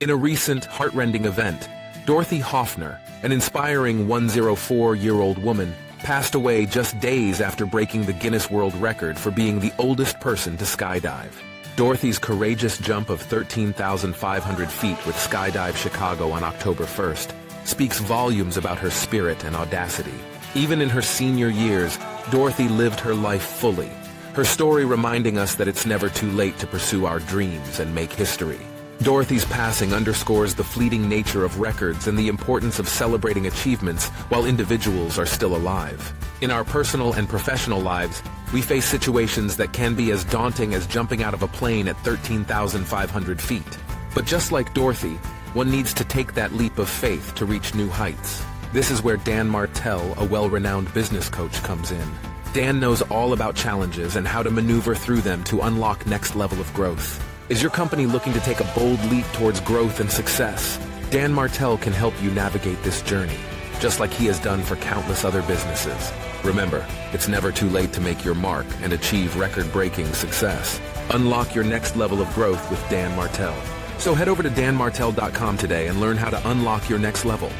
In a recent, heartrending event, Dorothy Hoffner, an inspiring 104-year-old woman, passed away just days after breaking the Guinness World Record for being the oldest person to skydive. Dorothy's courageous jump of 13,500 feet with Skydive Chicago on October 1st speaks volumes about her spirit and audacity. Even in her senior years, Dorothy lived her life fully, her story reminding us that it's never too late to pursue our dreams and make history. Dorothy's passing underscores the fleeting nature of records and the importance of celebrating achievements while individuals are still alive. In our personal and professional lives, we face situations that can be as daunting as jumping out of a plane at 13,500 feet. But just like Dorothy, one needs to take that leap of faith to reach new heights. This is where Dan Martell, a well-renowned business coach, comes in. Dan knows all about challenges and how to maneuver through them to unlock next level of growth. Is your company looking to take a bold leap towards growth and success? Dan Martell can help you navigate this journey, just like he has done for countless other businesses. Remember, it's never too late to make your mark and achieve record-breaking success. Unlock your next level of growth with Dan Martell. So head over to danmartell.com today and learn how to unlock your next level.